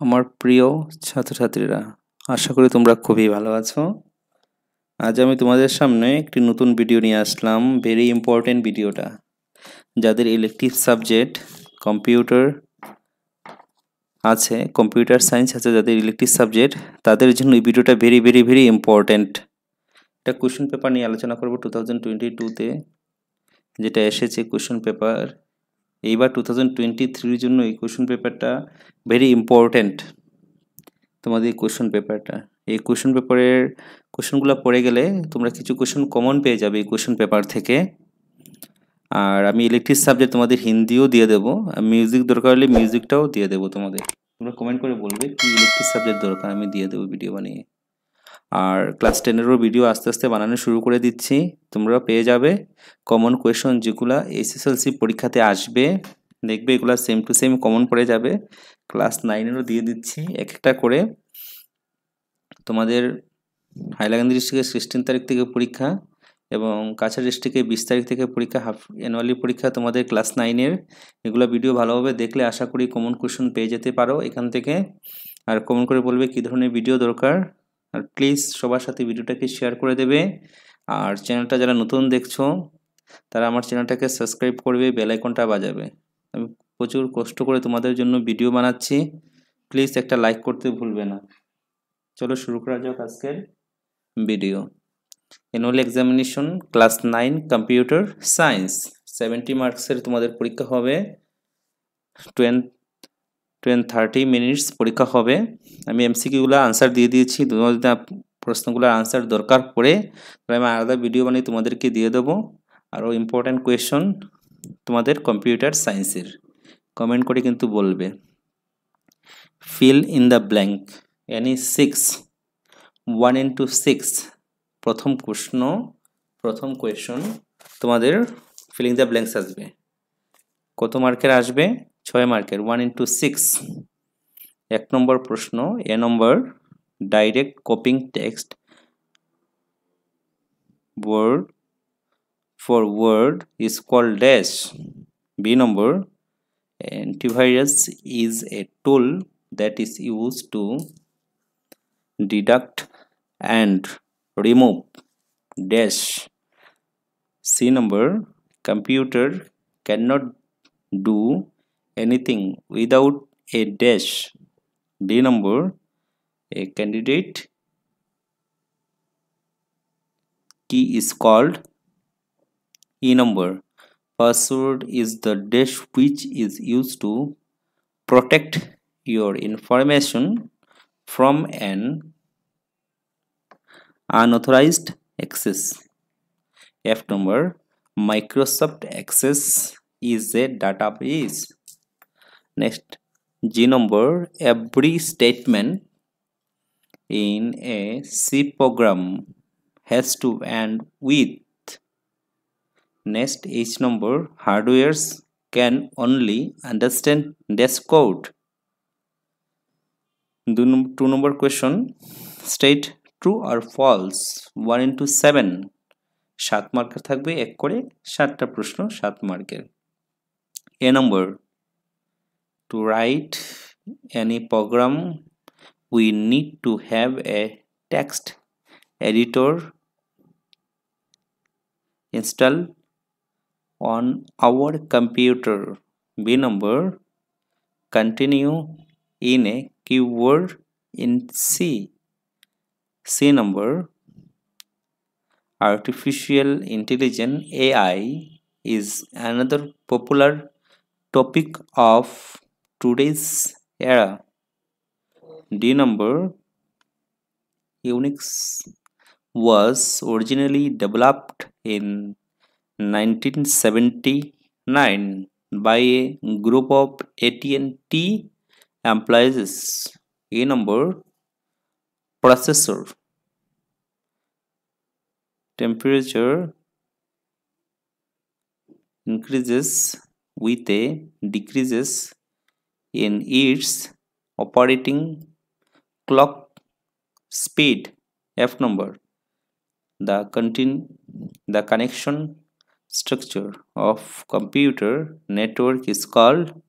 আমার প্রিয় ছাত্রছাত্রীরা, আশা করি তোমরা খুবই ভালো আছো। আজ আমি তোমাদের সামনে একটি নতুন ভিডিও নিয়ে আসলাম ভেরি ইম্পর্টেন্ট ভিডিওটা। যাদের ইলেকটিভ সাবজেক্ট কম্পিউটার আছে কম্পিউটার সায়েন্স আছে, যাদের ইলেকটিভ সাবজেক্ট তাদের জন্য এই ভিডিওটা ভেরি ভেরি ভেরি ইম্পর্টেন্ট একটা কোশ্চেন পেপার নিয়ে আলোচনা করব টু থাউজেন্ড টোয়েন্টি টুতে যেটা এসেছে কোশ্চেন পেপার এইবার টু থাউজেন্ড টোয়েন্টি থ্রির জন্য এই কোশ্চেন পেপারটা ভেরি ইম্পর্ট্যান্ট তোমাদের এই কোশ্চেন পেপারটা এই কোশ্চেন পেপারের কোশ্চেনগুলো পড়ে গেলে তোমরা কিছু কোশ্চেন কমন পেয়ে যাবে এই কোশ্চেন পেপার থেকে। আর আমি ইলেকট্রিক সাবজেক্ট তোমাদের হিন্দিও দিয়ে দেবো মিউজিক দরকার হলে মিউজিকটাও দিয়ে দেবো তোমাদের। তোমরা কমেন্ট করে বলবে কি ইলেকট্রিক সাবজেক্ট দরকার আমি দিয়ে দেবো ভিডিও বানিয়ে। আর ক্লাস টেনেরও ভিডিও আস্তে আস্তে বানানো শুরু করে দিচ্ছি। তোমরা পেয়ে যাবে। কমন কোয়েশন যেগুলো এসএসএলসি পরীক্ষাতে আসবে, দেখবে এগুলো সেম টু সেম কমন পড়ে যাবে। ক্লাস নাইনেরও দিয়ে দিচ্ছি এক একটা করে। তোমাদের হাইলাকান্দি ডিস্ট্রিক্টের সিক্সটিন তারিখ থেকে পরীক্ষা এবং কাছাড় ডিস্ট্রিক্টে বিশ তারিখ থেকে পরীক্ষা হাফ অ্যানুয়ালি পরীক্ষা তোমাদের ক্লাস নাইনের এগুলো ভিডিও ভালোভাবে দেখলে আশা করি কমন কোয়েশন পেয়ে যেতে পারো এখান থেকে। আর কমন করে বলবে কী ধরনের ভিডিও দরকার? আর প্লিজ সবার সাথে ভিডিওটাকে শেয়ার করে দেবে। আর চ্যানেলটা যারা নতুন দেখছ, তারা আমার চ্যানেলটাকে সাবস্ক্রাইব করবে বেলাইকনটা বাজাবে। আমি প্রচুর কষ্ট করে তোমাদের জন্য ভিডিও বানাচ্ছি। প্লিজ একটা লাইক করতে ভুলবে না। চলো শুরু করা যাক আজকের video annual examination class nine computer science seventy মার্কসের তোমাদের পরীক্ষা হবে। টোয়েন টোয়েন থার্টি মিনিটস পরীক্ষা হবে। আমি এমসিকিউগুলো আনসার দিয়ে দিয়েছি। তোমাদের প্রশ্নগুলোর আনসার দরকার পড়ে, তাহলে আমি আলাদা ভিডিও বানিয়ে তোমাদেরকে দিয়ে দেবো। আরও ইম্পর্ট্যান্ট কোয়েশন তোমাদের কম্পিউটার সায়েন্সের কমেন্ট করে কিন্তু বলবে। Fill in the blank any six one into six প্রথম প্রশ্ন, প্রথম কোয়েশন তোমাদের ফিলিং দ্য ব্ল্যাঙ্কস আসবে। কত মার্কের আসবে? ছয় মার্কের ওয়ান ইন্টু সিক্স এক নম্বর প্রশ্ন, A number direct copying text word for word is call dash B number antivirus is a tool that is use to deduct and remove dash C number computer can not do anything without a dash. D number a candidate. Key is called. E number password is the dash which is used to protect your information from an unauthorized access. F number microsoft access is a database next g number every statement in a c program has to end with next each number hardwares can only understand this code two number question state true or false 1 into 7 সাত মার্কের থাকবে এক করে সাতটা প্রশ্ন সাত মার্কের A number to write any program we need to have a text editor installed on our computer. B number continue in a keyword in c. C number artificial intelligence ai is another popular topic of today's era d number unix was originally developed in 1979 by a group of AT&T employees. A number processor temperature increases with a decreases in its operating clock speed f number the contin- the connection structure of computer network is called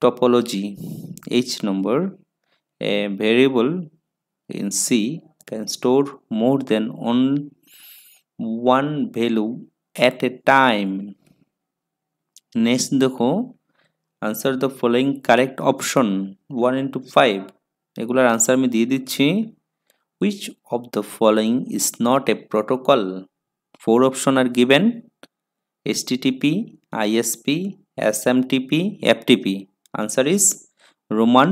topology. H number, a variable in C can store more than on one value at a time. Next দেখো answer the following correct option one into five এগুলোর answer আমি দিয়ে দিচ্ছি। Which of the following is not a protocol four option are given STTP ISP SMTP FTP answer is roman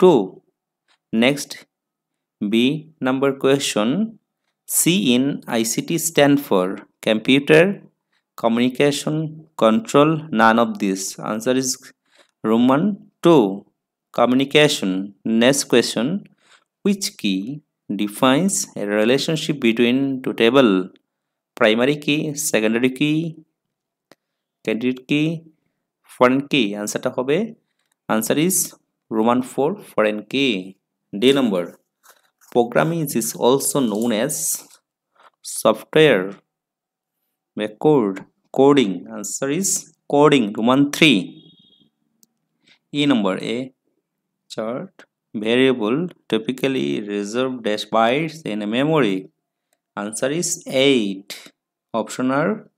two next B number question C in ICT stand for computer communication control none of this answer is roman 2 communication next question which key defines a relationship between two table primary key secondary key candidate key foreign key answer to hobe answer is roman 4 foreign key d number programming is also known as software Make code coding answer is coding roman 3 e number a char variable typically reserved as bytes in a memory? Answer is 8. Option are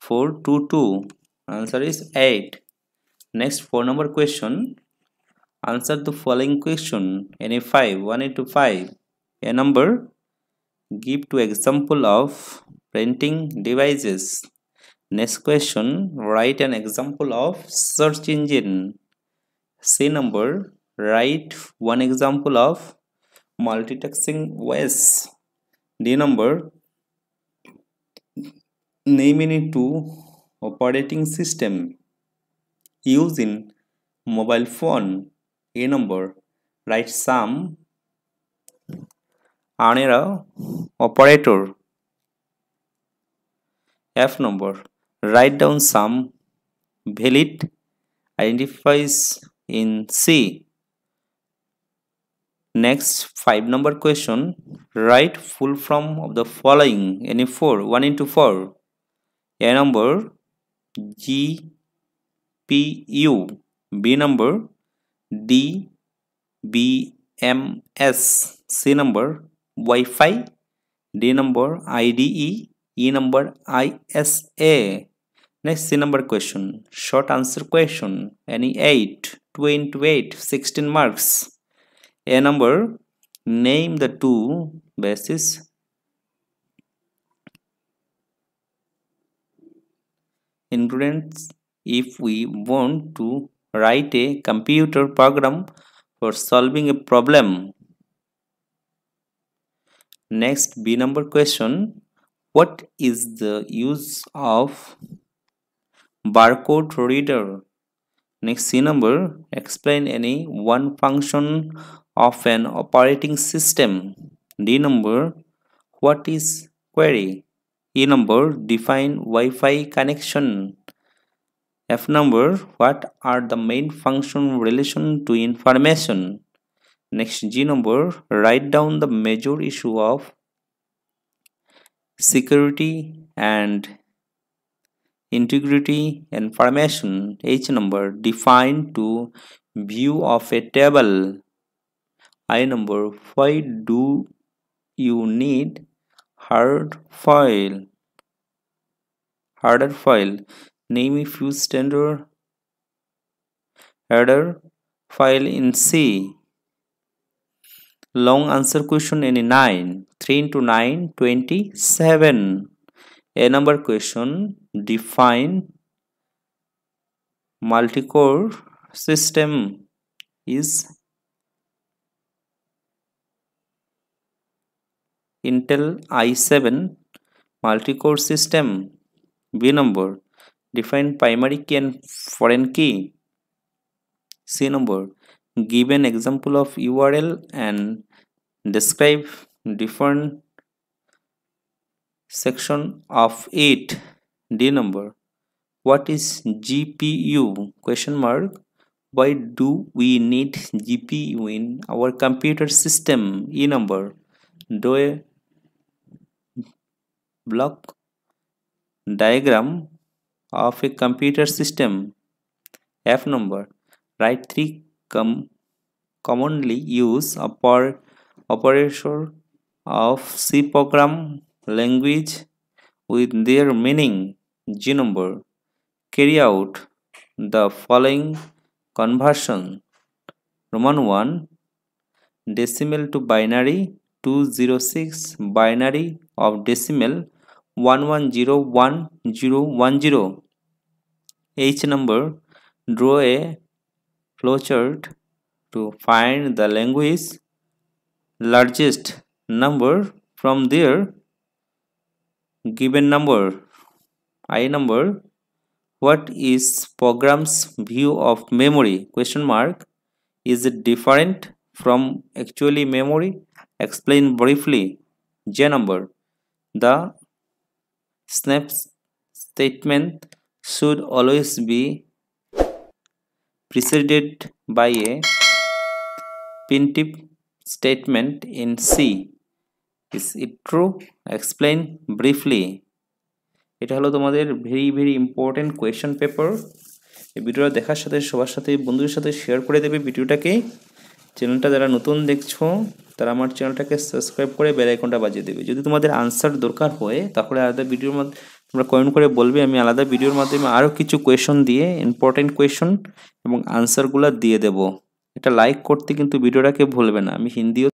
4 2 2. Answer is 8. Next 4 number question. Answer the following question. Any 5 1 into 5. A number. Give two example of printing devices. Next question. Write an example of search engine. C number Write one example of multitasking OS. D number Name any two operating system used in mobile phone. A number Write some unary operator. F number Write down some valid identifies in C. Next, five number question. Write full form of the following. Any four. One into four. A number G P U. B number D B M S. C number Wi-Fi. D number IDE. E number ISA. Next C number question. Short answer question. Any 8. 2 into 8. 16 marks. A number, name the two bases ingredients if we want to write a computer program for solving a problem. Next, B number question. What is the use of barcode reader? Next, C number. Explain any one function of an operating system. D number, what is query? E number, define Wi-Fi connection. F number, what are the main function relation to information? Next G number, write down the major issue of security and integrity information. H number, defined to view of a table. I number why do you need hard file header file name a few standard header file in C long answer question any 9 3 into 9 27 a number question define multi-core system is Intel i7 multi-core system. B number. Define primary key and foreign key. C number. Give an example of URL and describe different section of it. D number. What is GPU? Question mark. Why do we need GPU in our computer system? E number. Do a block diagram of a computer system. F number. write three com commonly used upper operator of C program language with their meaning G number carry out the following conversion. Roman 1 decimal to binary 206 binary of decimal 11011010 H number draw a flowchart to find the language largest number from their given number i number what is program's view of memory? Question mark. Is it different from actually memory? Explain briefly. J number. The scanf statement should always be preceded by a printf statement in c. Is it true? Explain briefly এটা হলো তোমাদের very very important question paper এই ভিডিওটা দেখার সাথে, সবার সাথে, বন্ধুদের সাথে শেয়ার করে দেবে ভিডিওটাকে। চ্যানেলটা যারা নতুন দেখছ, তারা আমার চ্যানেলটাকে সাবস্ক্রাইব করে বেল আইকনটা বাজিয়ে দেবে। যদি তোমাদের আনসার দরকার হয়, তাহলে আলাদা ভিডিওর মধ্যে তোমরা কমেন্ট করে বলবে, আমি আলাদা ভিডিওর মাধ্যমে আরও কিছু কোয়েশন দিয়ে ইম্পর্টেন্ট কোয়েশন এবং আনসারগুলো দিয়ে দেব। এটা লাইক করতে কিন্তু ভিডিওটাকে ভুলবে না। আমি হিন্দিও